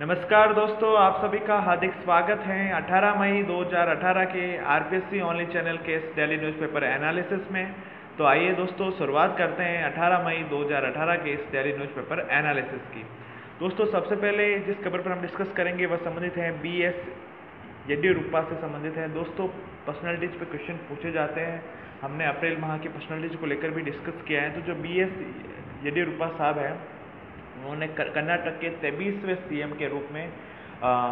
नमस्कार दोस्तों, आप सभी का हार्दिक स्वागत है। 18 मई 2018 के आरपीएससी ऑनलाइन चैनल के डेली न्यूज़पेपर एनालिसिस में। तो आइए दोस्तों, शुरुआत करते हैं 18 मई 2018 के इस डेली न्यूज़पेपर एनालिसिस की। दोस्तों, सबसे पहले जिस खबर पर हम डिस्कस करेंगे, वह संबंधित है बी एस येडियुरप्पा से संबंधित है। दोस्तों पर्सनैलिटीज पर क्वेश्चन पूछे जाते हैं। हमने अप्रैल माह की पर्सनैलिटीज को लेकर भी डिस्कस किया है। तो जो बी एस येडियुरप्पा साहब हैं उन्होंने कर्नाटक के तेईसवें सीएम के रूप में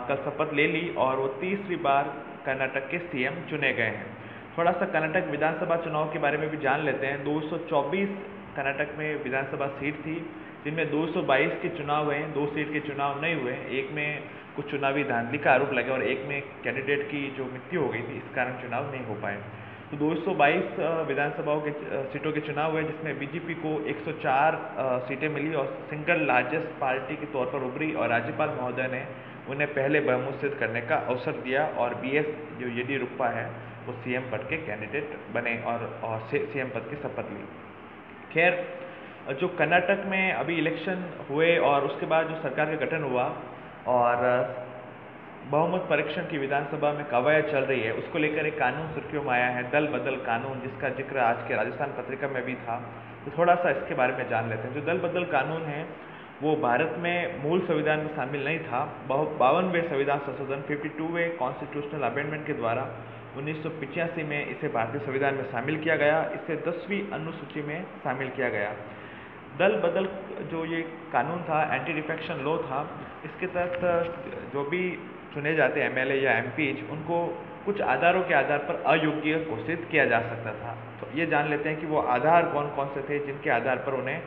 कल शपथ ले ली और वो तीसरी बार कर्नाटक के सीएम चुने गए हैं। थोड़ा सा कर्नाटक विधानसभा चुनाव के बारे में भी जान लेते हैं। 224 कर्नाटक में विधानसभा सीट थी, जिनमें 222 के चुनाव हुए दो सीट के चुनाव नहीं हुए एक में कुछ चुनावी धांधली का आरोप लगे और एक में कैंडिडेट की जो मृत्यु हो गई थी, इस कारण चुनाव नहीं हो पाए। तो 222 विधानसभाओं के सीटों के चुनाव हुए जिसमें बीजेपी को 104 सीटें मिली और सिंगल लार्जेस्ट पार्टी के तौर पर उभरी और राज्यपाल महोदय ने उन्हें पहले बहुमत करने का अवसर दिया और बीएस जो येडियुरप्पा है वो सीएम पद के कैंडिडेट बने और, और सीएम पद की शपथ ली। खैर जो कर्नाटक में अभी इलेक्शन हुए और उसके बाद जो सरकार का गठन हुआ और बहुमत परीक्षण की विधानसभा में कवायद चल रही है। उसको लेकर एक कानून सुर्खियों में आया है, दल बदल कानून, जिसका ज़िक्र आज के राजस्थान पत्रिका में भी था। तो थोड़ा सा इसके बारे में जान लेते हैं। जो दल बदल कानून है, वो भारत में मूल संविधान में शामिल नहीं था। बहु, बावनवे संविधान संशोधन फिफ्टी टूवे कॉन्स्टिट्यूशनल अमेंडमेंट के द्वारा उन्नीस में इसे भारतीय संविधान में शामिल किया गया। इसे दसवीं अनुसूची में शामिल किया गया। दल बदल जो ये कानून था एंटी डिफेक्शन लॉ था, इसके तहत जो भी चुने जाते एमएलए या एमपी उनको कुछ आधारों के आधार पर अयोग्य घोषित किया जा सकता था। तो ये जान लेते हैं कि वो आधार कौन कौन से थे जिनके आधार पर उन्हें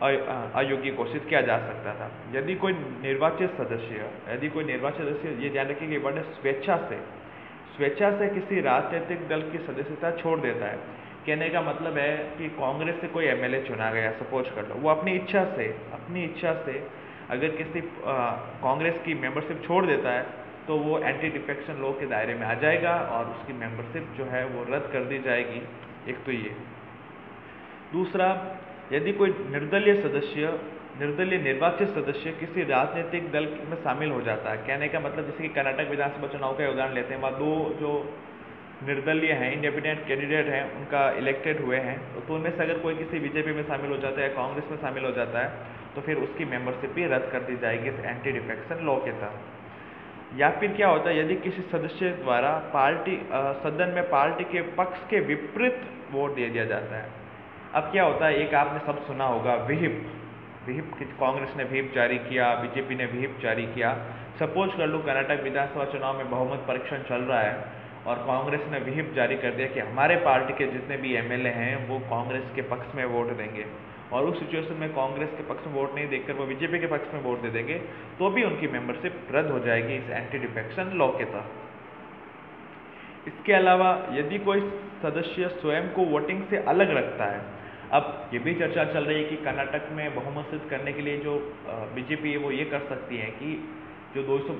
अयोग्य घोषित किया जा सकता था। यदि कोई निर्वाचित सदस्य, यदि कोई निर्वाचित सदस्य ये ध्यान रखें कि बड़े स्वेच्छा से स्वेच्छा से किसी राजनीतिक दल की सदस्यता छोड़ देता है। कहने का मतलब है कि कांग्रेस से कोई एमएलए चुना गया, सपोज़ कर लो। वो अपनी इच्छा से, अपनी इच्छा से अगर किसी कांग्रेस की मेंबरशिप छोड़ देता है तो वो एंटी डिफेक्शन लॉ के दायरे में आ जाएगा और उसकी मेंबरशिप जो है वो रद्द कर दी जाएगी। एक तो ये। दूसरा, यदि कोई निर्दलीय सदस्य, निर्दलीय निर्वाचित सदस्य किसी राजनीतिक दल में शामिल हो जाता है, कहने का मतलब जैसे कि कर्नाटक विधानसभा चुनाव का उदाहरण लेते हैं, वहाँ दो जो निर्दलीय हैं इंडिपेंडेंट कैंडिडेट हैं, उनका इलेक्टेड हुए हैं तो उनमें से अगर कोई किसी बीजेपी में शामिल हो जाता है या कांग्रेस में शामिल हो जाता है तो फिर उसकी मेंबरशिप भी रद्द कर दी जाएगी इस एंटी डिफेक्शन लॉ के तहत। या फिर क्या होता है, यदि किसी सदस्य द्वारा पार्टी सदन में पार्टी के पक्ष के विपरीत वोट दे दिया जाता है। अब क्या होता है, एक आपने सब सुना होगा, विहिप। विहिप कांग्रेस ने विहिप जारी किया, बीजेपी ने विहिप जारी किया। सपोज़ कर लो, कर्नाटक विधानसभा चुनाव में बहुमत परीक्षण चल रहा है और कांग्रेस ने विहिप जारी कर दिया कि हमारे पार्टी के जितने भी एमएलए हैं, वो कांग्रेस के पक्ष में वोट देंगे। और उस सिचुएशन में कांग्रेस के पक्ष में वोट नहीं देकर वो बीजेपी के पक्ष में वोट दे देंगे तो भी उनकी मेंबरशिप रद्द हो जाएगी इस एंटी डिफेक्शन लॉ के तहत। इसके अलावा यदि कोई सदस्य स्वयं को वोटिंग से अलग रखता है अब ये भी चर्चा चल रही है कि कर्नाटक में बहुमत सिद्ध करने के लिए जो बीजेपी है वो ये कर सकती है कि जो दो सौ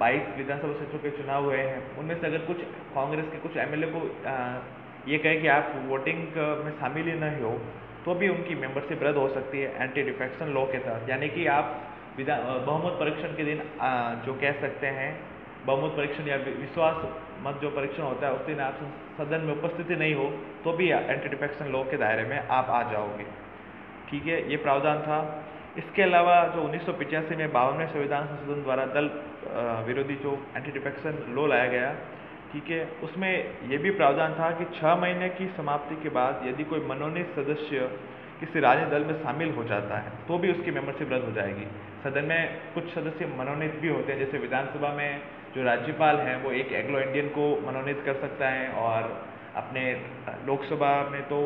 बाईस विधानसभा क्षेत्रों के चुनाव हुए हैं उनमें से अगर कुछ कांग्रेस के कुछ एमएलए को आ, ये कहे कि आप वोटिंग में शामिल ही नहीं हो तो भी उनकी मेंबरशिप रद्द हो सकती है एंटी डिफेक्शन लॉ के तहत। यानी कि आप विधान बहुमत परीक्षण के दिन जो कह सकते हैं, बहुमत परीक्षण या विश्वास मत जो परीक्षण होता है, उस दिन आप सदन में उपस्थिति नहीं हो तो भी एंटी डिफेक्शन लॉ के दायरे में आप आ जाओगे। ठीक है? ये प्रावधान था। इसके अलावा जो उन्नीस में बावनवें संविधान संशोधन द्वारा दल विरोधी जो एंटी डिफेक्शन लॉ लाया गया ठीक है, उसमें यह भी प्रावधान था कि छः महीने की समाप्ति के बाद यदि कोई मनोनीत सदस्य किसी राजनीतिक दल में शामिल हो जाता है तो भी उसकी मेंबरशिप रद्द हो जाएगी। सदन में कुछ सदस्य मनोनीत भी होते हैं, जैसे विधानसभा में जो राज्यपाल हैं, वो एक एग्लो इंडियन को मनोनीत कर सकता है और अपने लोकसभा में तो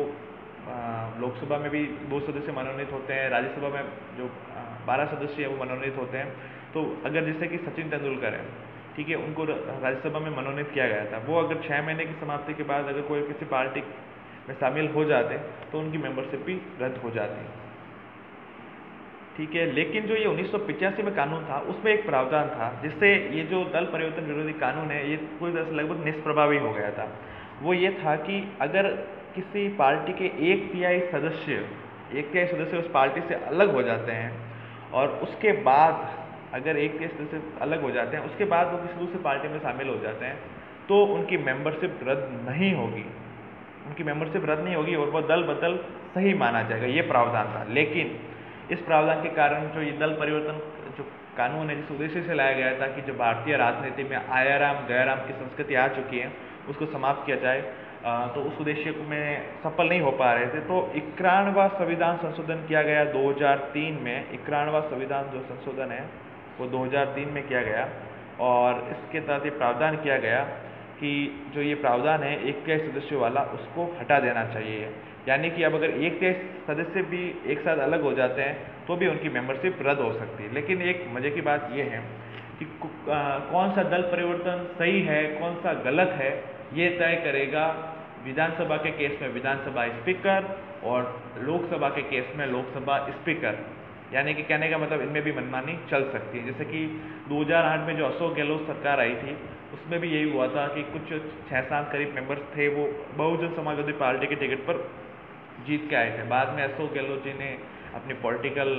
लोकसभा में भी दो सदस्य मनोनीत होते हैं, राज्यसभा में जो बारह सदस्य हैं, वो मनोनीत होते हैं। तो अगर जैसे कि सचिन तेंदुलकर है ठीक है, उनको राज्यसभा में मनोनीत किया गया था। वो अगर छः महीने की समाप्ति के बाद अगर कोई किसी पार्टी में शामिल हो जाते तो उनकी मेंबरशिप भी रद्द हो जाती। ठीक है, लेकिन जो ये उन्नीस में कानून था, उसमें एक प्रावधान था, जिससे ये जो दल परिवर्तन विरोधी कानून है, ये पूरी तरह से लगभग निष्प्रभावी हो गया था। वो ये था कि अगर किसी पार्टी के एक तिहाई सदस्य, एक तिहाई सदस्य उस पार्टी से अलग हो जाते हैं, और उसके बाद अगर एक देश से अलग हो जाते हैं, उसके बाद वो किसी दूसरी पार्टी में शामिल हो जाते हैं तो उनकी मेंबरशिप रद्द नहीं होगी। उनकी मेंबरशिप रद्द नहीं होगी और वो दल बदल सही माना जाएगा, ये प्रावधान था। लेकिन इस प्रावधान के कारण जो ये दल परिवर्तन, जो कानून है, जिस उद्देश्य से लाया गया था कि जो भारतीय राजनीति में आयाराम, गयाराम की संस्कृति आ चुकी है, उसको समाप्त किया जाए तो उस उद्देश्य में सफल नहीं हो पा रहे थे। तो इक्यानवा संविधान संशोधन किया गया 2003 में, इक्यानवा संविधान जो संशोधन है वो 2003 में किया गया और इसके तहत ये प्रावधान किया गया कि जो ये प्रावधान है, एक के सदस्यों वाला उसको हटा देना चाहिए। यानी कि अब अगर एक के सदस्य भी एक साथ अलग हो जाते हैं तो भी उनकी मेंबरशिप रद्द हो सकती है। लेकिन एक मज़े की बात यह है कि कौन सा दल परिवर्तन सही है, कौन सा गलत है, ये तय करेगा विधानसभा के केस में विधानसभा स्पीकर और लोकसभा के केस में लोकसभा स्पीकर। यानी कि कहने का मतलब इनमें भी मनमानी चल सकती है। जैसे कि 2008 में जो अशोक गहलोत सरकार आई थी, उसमें भी यही हुआ था कि कुछ छः सात करीब मेंबर्स थे, वो बहुजन समाजवादी पार्टी के टिकट पर जीत के आए थे। बाद में अशोक गहलोत जी ने अपनी पॉलिटिकल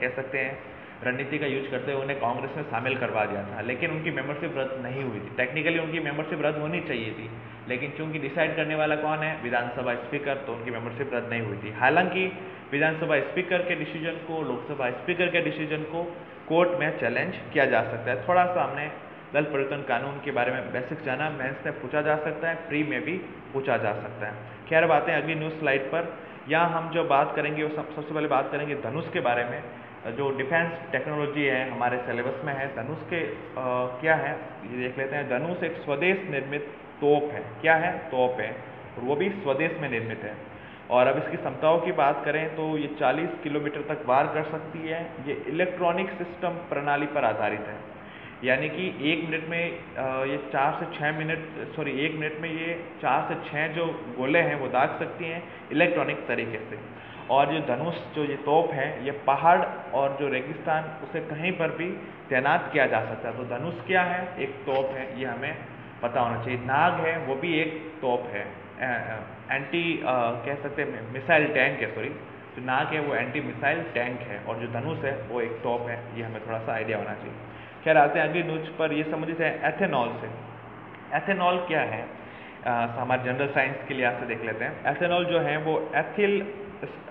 कह सकते हैं रणनीति का यूज़ करते हुए उन्हें कांग्रेस में शामिल करवा दिया था। लेकिन उनकी मेंबरशिप रद्द नहीं हुई थी। टेक्निकली उनकी मेंबरशिप रद्द होनी चाहिए थी। लेकिन चूँकि डिसाइड करने वाला कौन है? विधानसभा स्पीकर तो उनकी मेंबरशिप रद्द नहीं हुई थी। हालाँकि विधानसभा स्पीकर के डिसीज़न को, लोकसभा स्पीकर के डिसीज़न को कोर्ट में चैलेंज किया जा सकता है। थोड़ा सा हमने दल परिवर्तन कानून के बारे में बेसिक जाना। मेंस में पूछा जा सकता है प्री में भी पूछा जा सकता है। खैर बातें अगली न्यूज़ स्लाइड पर। यहाँ हम जो बात करेंगे, वो सब, सबसे पहले बात करेंगे धनुष के बारे में। जो डिफेंस टेक्नोलॉजी है हमारे सिलेबस में है धनुष के आ, क्या है ये देख लेते हैं धनुष एक स्वदेश निर्मित तोप है। क्या है? तोप है और वो भी स्वदेश में निर्मित है। और अब इसकी क्षमताओं की बात करें तो ये 40 किलोमीटर तक वार कर सकती है। ये इलेक्ट्रॉनिक सिस्टम प्रणाली पर आधारित है। यानी कि एक मिनट में ये चार से छः मिनट सॉरी एक मिनट में ये चार से छः जो गोले हैं वो दाग सकती हैं इलेक्ट्रॉनिक तरीके से। और जो धनुष जो ये तोप है, ये पहाड़ और जो रेगिस्तान, उसे कहीं पर भी तैनात किया जा सकता है। तो धनुष क्या है? एक तोप है, ये हमें पता होना चाहिए। नाग है, वो भी एक तोप है। एंटी कह सकते हैं मिसाइल टैंक है सॉरी जो नाग है, वो एंटी मिसाइल टैंक है और जो धनुष है, वो एक तोप है। ये हमें थोड़ा सा आइडिया होना चाहिए। खैर, आते हैं अगली न्यूज़ पर ये समझित है एथेनॉल से। एथेनॉल क्या है? हमारे जनरल साइंस के लिहाज से देख लेते हैं। एथेनॉल जो है, वो एथिल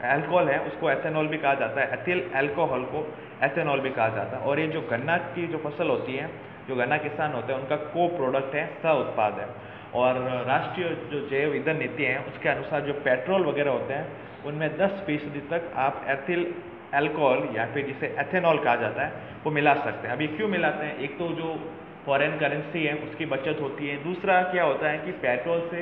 एल्कोहल है, उसको एथेनॉल भी कहा जाता है। एथिल एल्कोहल को एथेनॉल भी कहा जाता है। और ये जो गन्ना की जो फ़सल होती है, जो गन्ना किसान होते हैं, उनका को प्रोडक्ट है सह उत्पाद है। और राष्ट्रीय जो जैव ईंधन नीति है, उसके अनुसार जो पेट्रोल वगैरह होते हैं, उनमें 10 फ़ीसदी तक आप एथिल एल्कोहल या फिर जिसे एथेनॉल कहा जाता है, वो मिला सकते हैं। ये क्यों मिलाते हैं? एक तो जो फॉरेन करेंसी है, उसकी बचत होती है। दूसरा क्या होता है कि पेट्रोल से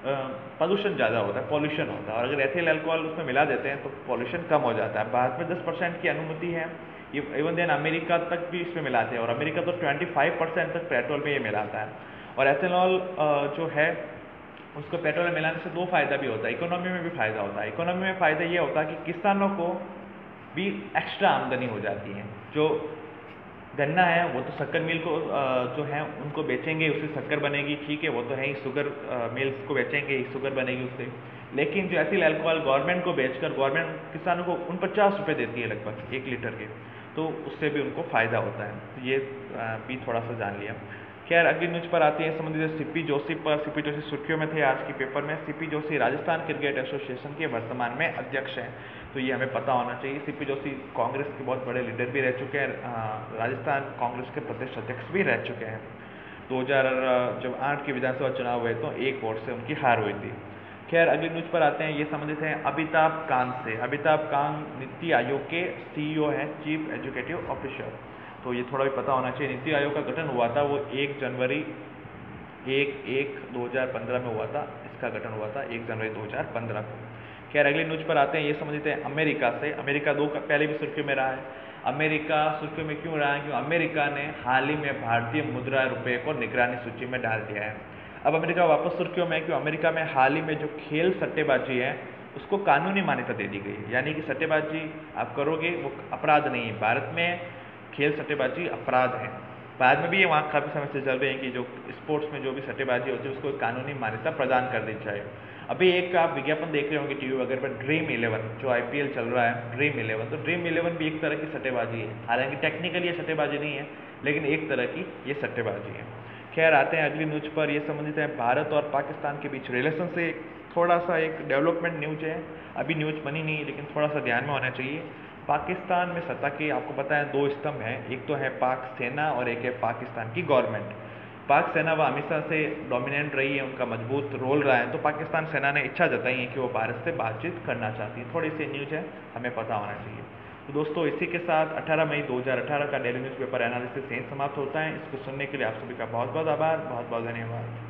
प्रदूषण ज़्यादा होता है, पॉल्यूशन होता है। और अगर एथिल अल्कोहल उसमें मिला देते हैं तो पॉल्यूशन कम हो जाता है। भारत में 10 परसेंट की अनुमति है। इवन देन अमेरिका तक भी इसमें मिलाते हैं। और अमेरिका तो 25 परसेंट तक पेट्रोल में ये मिलाता है। और एथेनॉल जो है, उसको पेट्रोल में मिलाने से दो फ़ायदा भी होता है। इकोनॉमी में भी फ़ायदा होता है। इकोनॉमी में फ़ायदा ये होता है कि किसानों को भी एक्स्ट्रा आमदनी हो जाती है, जो गन्ना है, वो तो शक्कर मिल को जो है, उनको बेचेंगे, उससे शक्कर बनेगी, ठीक है, वो तो है ही शुगर मिल्स को बेचेंगे ही शुगर बनेगी उससे। लेकिन जो एथिल अल्कोहल गवर्नमेंट को बेचकर गवर्नमेंट किसानों को उन पचास रुपये देती है लगभग, एक लीटर के तो उससे भी उनको फ़ायदा होता है। तो ये भी थोड़ा सा जान लिया। खैर, अगली न्यूज़ पर आती है, संबंधित सीपी जोशी पर सीपी जोशी सुर्खियों में थे आज के पेपर में। C P Joshi Rajasthan cricket association के वर्तमान में अध्यक्ष हैं। तो ये हमें पता होना चाहिए। सी पी जोशी कांग्रेस के बहुत बड़े लीडर भी रह चुके हैं राजस्थान कांग्रेस के प्रदेश अध्यक्ष भी रह चुके हैं। दो हज़ार जब आठ के विधानसभा चुनाव हुए तो एक वोट से उनकी हार हुई थी। खैर, अगली न्यूज़ पर आते हैं। ये संबंधित हैं अमिताभ कांत से। अमिताभ कांत नीति आयोग के सीईओ हैं चीफ एजुकेटिव ऑफिसर तो ये थोड़ा भी पता होना चाहिए। नीति आयोग का गठन हुआ था, वो एक जनवरी, एक एक 2015 में हुआ था। इसका गठन हुआ था एक जनवरी 2015 को। खैर, अगली न्यूज़ पर आते हैं, ये समझते हैं, अमेरिका से। अमेरिका दो पहले भी सुर्खियों में रहा है। अमेरिका सुर्खियों में क्यों रहा है? क्यों? अमेरिका ने हाल ही में भारतीय मुद्रा रुपये को निगरानी सूची में डाल दिया है। अब अमेरिका वापस सुर्खियों में क्यों अमेरिका में हाल ही में जो खेल सट्टेबाजी है, उसको कानूनी मान्यता दे दी गई है। यानी कि सट्टेबाजी आप करोगे, वो अपराध नहीं है। भारत में खेल सट्टेबाजी अपराध है। बाद में भी ये वहाँ काफ़ी समय से चल रहे हैं कि जो स्पोर्ट्स में जो भी सट्टेबाजी होती है, उसको कानूनी मान्यता प्रदान कर दी जाए। अभी एक आप विज्ञापन देख रहे होंगे टीवी वगैरह पर ड्रीम इलेवन जो आईपीएल चल रहा है ड्रीम इलेवन तो ड्रीम इलेवन भी एक तरह की सट्टेबाजी है। हालाँकि टेक्निकली ये सट्टेबाजी नहीं है, लेकिन एक तरह की ये सट्टेबाजी है। खैर, आते हैं अगली न्यूज़ पर। यह संबंधित है भारत और पाकिस्तान के बीच रिलेशन से थोड़ा सा एक डेवलपमेंट न्यूज़ है। अभी न्यूज़ बनी नहीं, लेकिन थोड़ा सा ध्यान में होना चाहिए। पाकिस्तान में सत्ता के, आपको पता है, दो स्तंभ हैं। एक तो है पाक सेना और एक है पाकिस्तान की गवर्नमेंट पाक सेना वह हमेशा से डोमिनेंट रही है, उनका मज़बूत रोल रहा है तो पाकिस्तान सेना ने इच्छा जताई है कि वो भारत से बातचीत करना चाहती है। थोड़ी सी न्यूज़ है, हमें पता होना चाहिए। तो दोस्तों, इसी के साथ 18 मई 2018 का डेली न्यूज़पेपर एनालिसिस यहीं समाप्त होता है। इसको सुनने के लिए आप सभी का बहुत बहुत आभार बहुत बहुत धन्यवाद।